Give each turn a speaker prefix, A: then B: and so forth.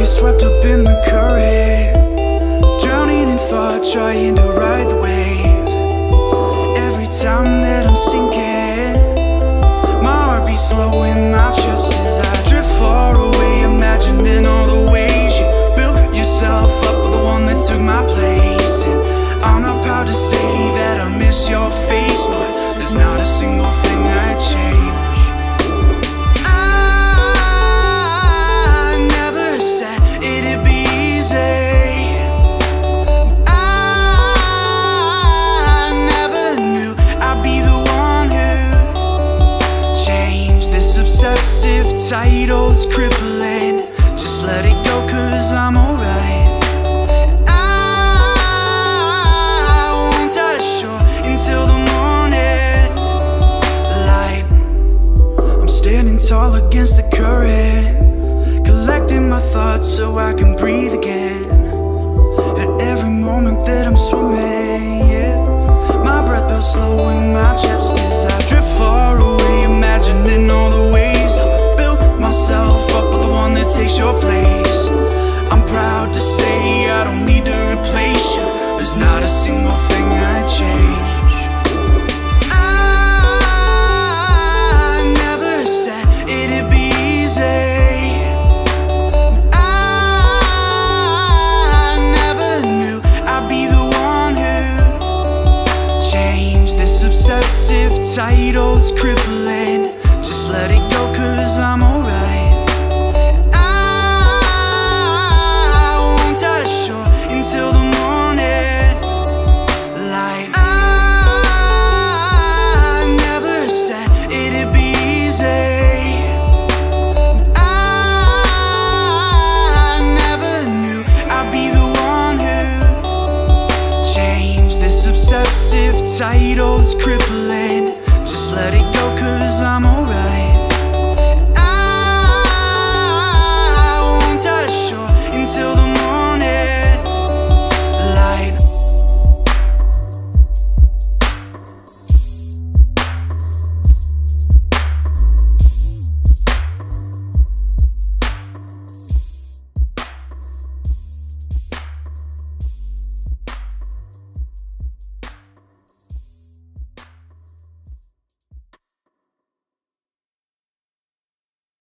A: get swept up in the current. Drowning in thought, trying to ride the wave. Every time that I'm sinking My heart beats slow in my chest as I drift far away Imagining all the ways you built yourself up For the one that took my place. And I'm not proud to say that I miss your face But there's not a single thing I'd change obsessive title's crippling. Just let it go cause I'm alright. I won't touch until the morning light. I'm standing tall against the current Collecting my thoughts so I can breathe again. At every moment that I'm swimming, yeah. My breath feels slow in my chest not a single thing I'd change I never said it'd be easy. I never knew I'd be the one who changed this obsessive title's crippling. Just let it go, obsessive title's crippling. Just let it